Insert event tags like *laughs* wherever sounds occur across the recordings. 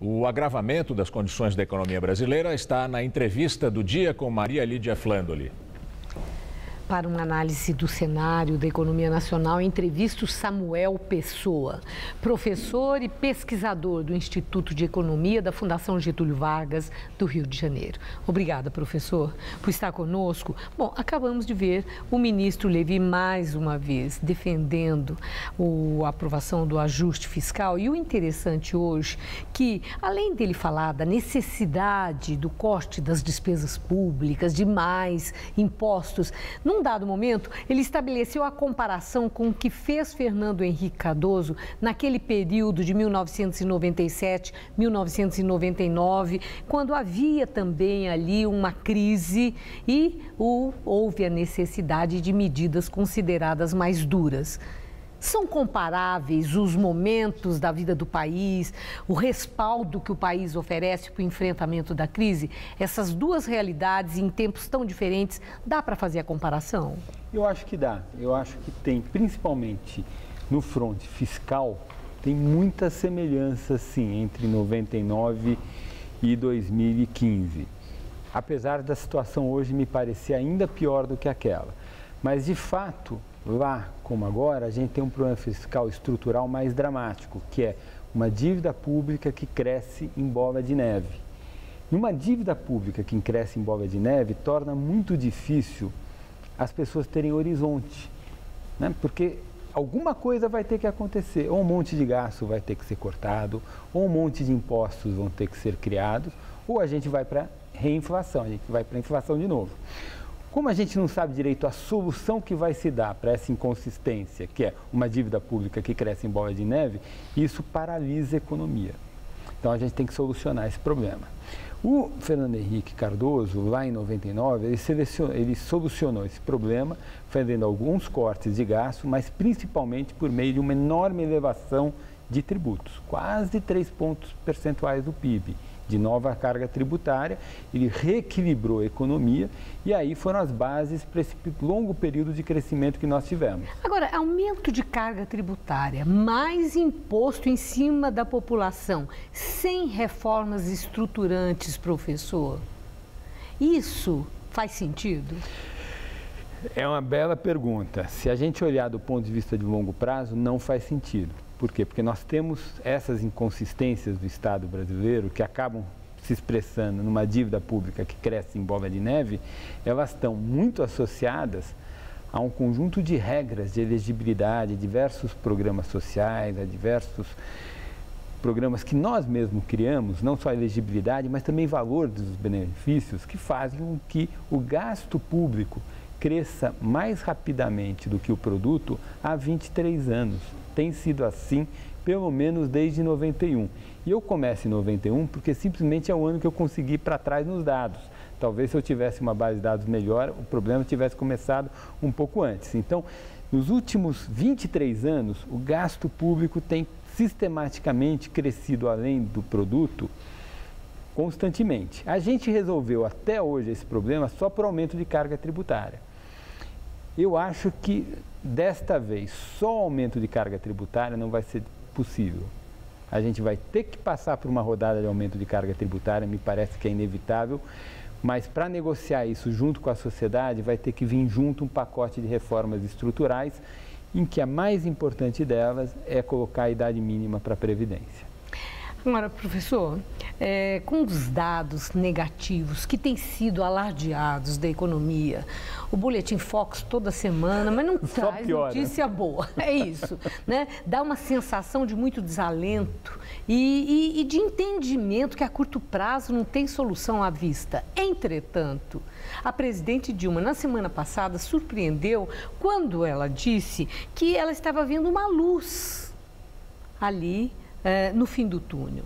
O agravamento das condições da economia brasileira está na entrevista do dia com Maria Lídia Flandoli. Para uma análise do cenário da economia nacional, entrevisto Samuel Pessoa, professor e pesquisador do Instituto de Economia da Fundação Getúlio Vargas, do Rio de Janeiro. Obrigada, professor, por estar conosco. Bom, acabamos de ver o ministro Levi mais uma vez defendendo a aprovação do ajuste fiscal. E o interessante hoje que, além dele falar da necessidade do corte das despesas públicas, de mais impostos, não num dado momento, ele estabeleceu a comparação com o que fez Fernando Henrique Cardoso naquele período de 1997, 1999, quando havia também ali uma crise e houve a necessidade de medidas consideradas mais duras. São comparáveis os momentos da vida do país, o respaldo que o país oferece para o enfrentamento da crise? Essas duas realidades em tempos tão diferentes, dá para fazer a comparação? Eu acho que dá. Eu acho que tem, principalmente no fronte fiscal, tem muita semelhança, sim, entre 99 e 2015. Apesar da situação hoje me parecer ainda pior do que aquela. Mas, de fato, lá como agora, a gente tem um problema fiscal estrutural mais dramático, que é uma dívida pública que cresce em bola de neve. E uma dívida pública que cresce em bola de neve torna muito difícil as pessoas terem horizonte, né? porque alguma coisa vai ter que acontecer. Ou um monte de gasto vai ter que ser cortado, ou um monte de impostos vão ter que ser criados, ou a gente vai para reinflação, a gente vai para inflação de novo. Como a gente não sabe direito a solução que vai se dar para essa inconsistência, que é uma dívida pública que cresce em bola de neve, isso paralisa a economia. Então a gente tem que solucionar esse problema. O Fernando Henrique Cardoso, lá em 99, ele, ele solucionou esse problema fazendo alguns cortes de gasto, mas principalmente por meio de uma enorme elevação de tributos, quase 3 pontos percentuais do PIB de nova carga tributária, ele reequilibrou a economia e aí foram as bases para esse longo período de crescimento que nós tivemos. Agora, aumento de carga tributária, mais imposto em cima da população, sem reformas estruturantes, professor, isso faz sentido? É uma bela pergunta. Se a gente olhar do ponto de vista de longo prazo, não faz sentido. Por quê? Porque nós temos essas inconsistências do Estado brasileiro que acabam se expressando numa dívida pública que cresce em bola de neve, elas estão muito associadas a um conjunto de regras de elegibilidade, diversos programas sociais, a diversos programas que nós mesmos criamos, não só elegibilidade, mas também valor dos benefícios, que fazem com que o gasto público cresça mais rapidamente do que o produto há 23 anos tem sido assim pelo menos desde 91. E eu começo em 91 porque simplesmente é o ano que eu consegui para trás nos dados. Talvez se eu tivesse uma base de dados melhor, o problema tivesse começado um pouco antes. Então, nos últimos 23 anos, o gasto público tem sistematicamente crescido além do produto constantemente. A gente resolveu até hoje esse problema só por aumento de carga tributária. Eu acho que desta vez só aumento de carga tributária não vai ser possível. A gente vai ter que passar por uma rodada de aumento de carga tributária, me parece que é inevitável, mas para negociar isso junto com a sociedade vai ter que vir junto um pacote de reformas estruturais, em que a mais importante delas é colocar a idade mínima para a Previdência. Agora, professor, é, com os dados negativos que têm sido alardeados da economia, o Boletim Fox toda semana, mas não traz piora. notícia boa, *laughs* é isso, né? Dá uma sensação de muito desalento e, e, e de entendimento que a curto prazo não tem solução à vista. Entretanto, a presidente Dilma, na semana passada, surpreendeu quando ela disse que ela estava vendo uma luz ali é, no fim do túnel.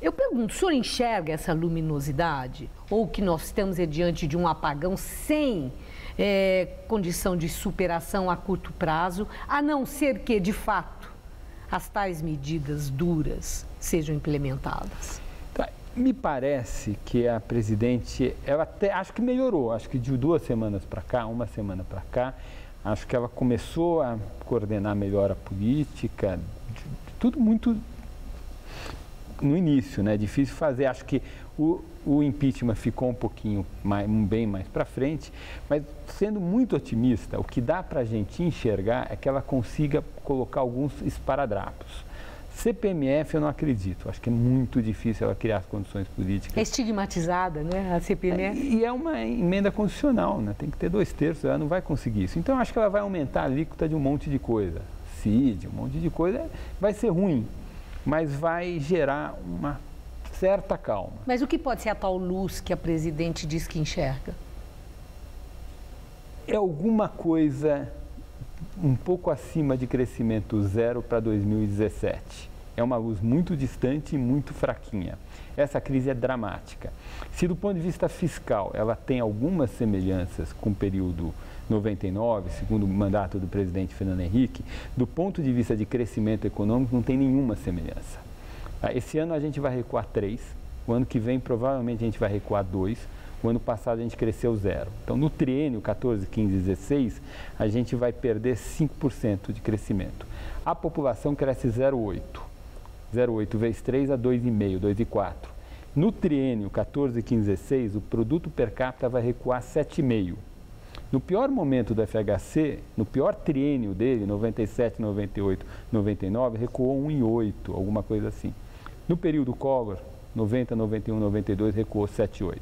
Eu pergunto, o senhor enxerga essa luminosidade? Ou que nós estamos diante de um apagão sem é, condição de superação a curto prazo, a não ser que, de fato, as tais medidas duras sejam implementadas? Tá. Me parece que a presidente, ela até acho que melhorou, acho que de duas semanas para cá, uma semana para cá, acho que ela começou a coordenar melhor a política, tudo muito no início, né? Difícil fazer. Acho que o, o impeachment ficou um pouquinho mais, bem mais para frente, mas sendo muito otimista, o que dá para a gente enxergar é que ela consiga colocar alguns esparadrapos. CPMF eu não acredito, acho que é muito difícil ela criar as condições políticas. É estigmatizada, né, a CPMF? É, e é uma emenda constitucional, né? tem que ter dois terços, ela não vai conseguir isso. Então acho que ela vai aumentar a alíquota de um monte de coisa, Um monte de coisa, vai ser ruim, mas vai gerar uma certa calma. Mas o que pode ser a tal luz que a presidente diz que enxerga? É alguma coisa um pouco acima de crescimento zero para 2017. É uma luz muito distante e muito fraquinha. Essa crise é dramática. Se do ponto de vista fiscal ela tem algumas semelhanças com o período 99, segundo o mandato do presidente Fernando Henrique, do ponto de vista de crescimento econômico não tem nenhuma semelhança. Ah, esse ano a gente vai recuar 3, o ano que vem provavelmente a gente vai recuar 2, o ano passado a gente cresceu zero. Então, no triênio 14, 15, 16, a gente vai perder 5% de crescimento. A população cresce 0,8. 0,8 vezes 3 a 2,5, 2,4. No triênio 14, 15, 16, o produto per capita vai recuar 7,5. No pior momento do FHC, no pior triênio dele, 97, 98, 99, recuou 1,8, alguma coisa assim. No período Collor, 90, 91, 92, recuou 7,8.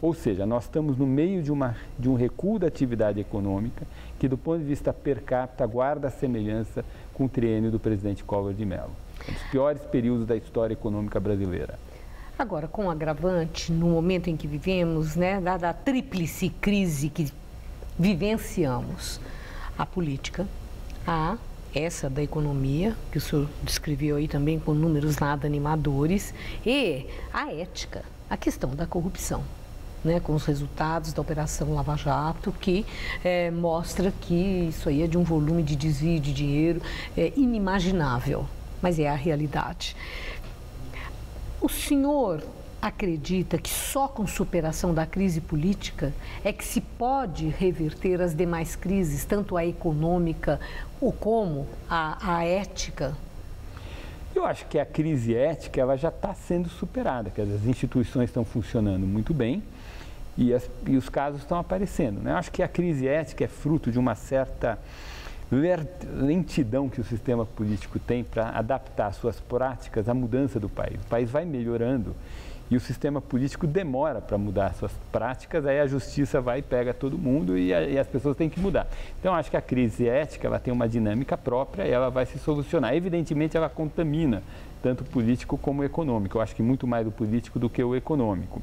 Ou seja, nós estamos no meio de, uma, de um recuo da atividade econômica que, do ponto de vista per capita, guarda semelhança com o triênio do presidente Collor de Mello. Dos piores períodos da história econômica brasileira. Agora, com o agravante, no momento em que vivemos, né, dada a tríplice crise que vivenciamos, a política, a essa da economia, que o senhor descreveu aí também com números nada animadores, e a ética, a questão da corrupção né, com os resultados da Operação Lava Jato, que é, mostra que isso aí é de um volume de desvio de dinheiro é, inimaginável, mas é a realidade. O senhor acredita que só com superação da crise política é que se pode reverter as demais crises, tanto a econômica ou como a, a ética? Eu acho que a crise ética ela já está sendo superada, que as instituições estão funcionando muito bem e, as, e os casos estão aparecendo. Né? Eu acho que a crise ética é fruto de uma certa lentidão que o sistema político tem para adaptar suas práticas à mudança do país. O país vai melhorando e o sistema político demora para mudar suas práticas, aí a justiça vai e pega todo mundo e, a, e, as pessoas têm que mudar. Então, acho que a crise ética ela tem uma dinâmica própria e ela vai se solucionar. Evidentemente, ela contamina tanto político como econômico. Eu acho que muito mais do político do que o econômico.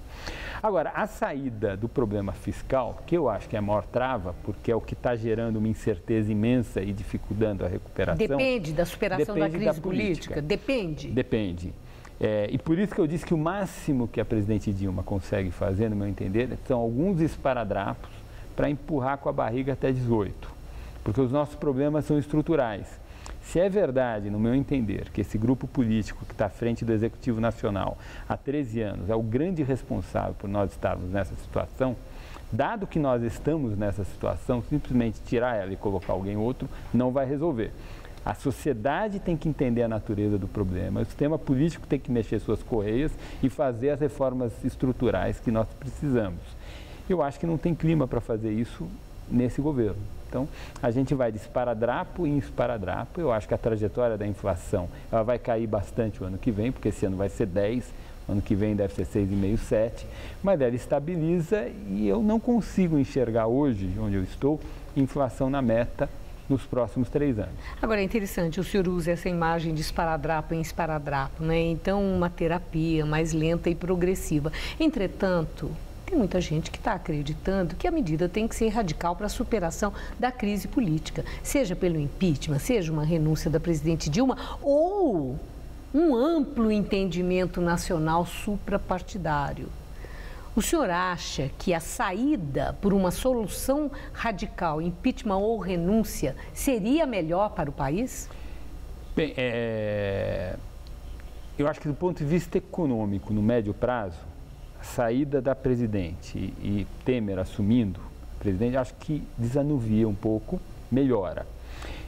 Agora, a saída do problema fiscal, que eu acho que é a maior trava, porque é o que está gerando uma incerteza imensa e dificultando a recuperação. Depende da superação da crise da política. Depende. Depende. É, e por isso que eu disse que o máximo que a presidente Dilma consegue fazer, no meu entender, são alguns esparadrapos para empurrar com a barriga até 18. Porque os nossos problemas são estruturais. Se é verdade, no meu entender, que esse grupo político que está à frente do Executivo Nacional há 13 anos é o grande responsável por nós estarmos nessa situação, dado que nós estamos nessa situação, simplesmente tirar ela e colocar alguém outro não vai resolver. A sociedade tem que entender a natureza do problema, o sistema político tem que mexer suas correias e fazer as reformas estruturais que nós precisamos. Eu acho que não tem clima para fazer isso nesse governo. Então, a gente vai de esparadrapo em esparadrapo. Eu acho que a trajetória da inflação ela vai cair bastante o ano que vem, porque esse ano vai ser 10, ano que vem deve ser 6,5, 7, mas ela estabiliza e eu não consigo enxergar hoje, onde eu estou, inflação na meta nos próximos três anos. Agora é interessante, o senhor usa essa imagem de esparadrapo em esparadrapo, né? Então, uma terapia mais lenta e progressiva. Entretanto, tem muita gente que está acreditando que a medida tem que ser radical para a superação da crise política, seja pelo impeachment, seja uma renúncia da presidente Dilma ou um amplo entendimento nacional suprapartidário. O senhor acha que a saída por uma solução radical, impeachment ou renúncia, seria melhor para o país? Bem, é... eu acho que do ponto de vista econômico, no médio prazo, saída da presidente e Temer assumindo presidente, acho que desanuvia um pouco, melhora.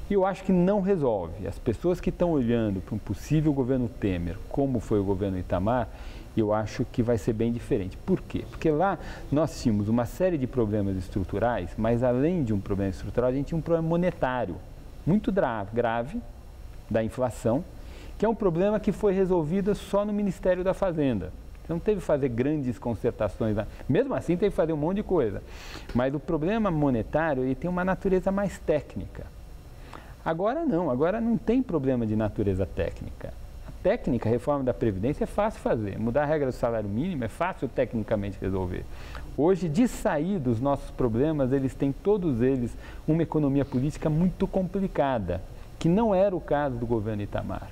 E eu acho que não resolve. As pessoas que estão olhando para um possível governo Temer, como foi o governo Itamar, eu acho que vai ser bem diferente. Por quê? Porque lá nós tínhamos uma série de problemas estruturais, mas além de um problema estrutural, a gente tinha um problema monetário muito grave da inflação, que é um problema que foi resolvido só no Ministério da Fazenda. Não teve que fazer grandes concertações. Mesmo assim, teve que fazer um monte de coisa. Mas o problema monetário ele tem uma natureza mais técnica. Agora não, agora não tem problema de natureza técnica técnica, a reforma da Previdência é fácil fazer. Mudar a regra do salário mínimo é fácil tecnicamente resolver. Hoje, de sair dos nossos problemas, eles têm todos eles uma economia política muito complicada, que não era o caso do governo Itamar.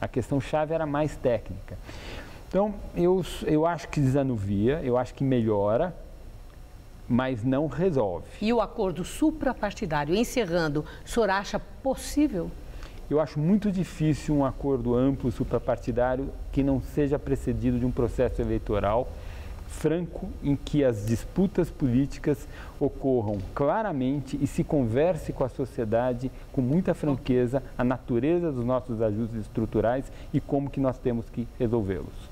A questão chave era mais técnica. Então, eu, eu acho que desanuvia, eu acho que melhora, mas não resolve. E o acordo suprapartidário, encerrando, o senhor acha possível? Eu acho muito difícil um acordo amplo, suprapartidário, que não seja precedido de um processo eleitoral franco em que as disputas políticas ocorram claramente e se converse com a sociedade com muita franqueza a natureza dos nossos ajustes estruturais e como que nós temos que resolvê-los.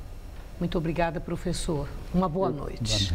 Muito obrigada, professor. Uma boa noite. Boa noite.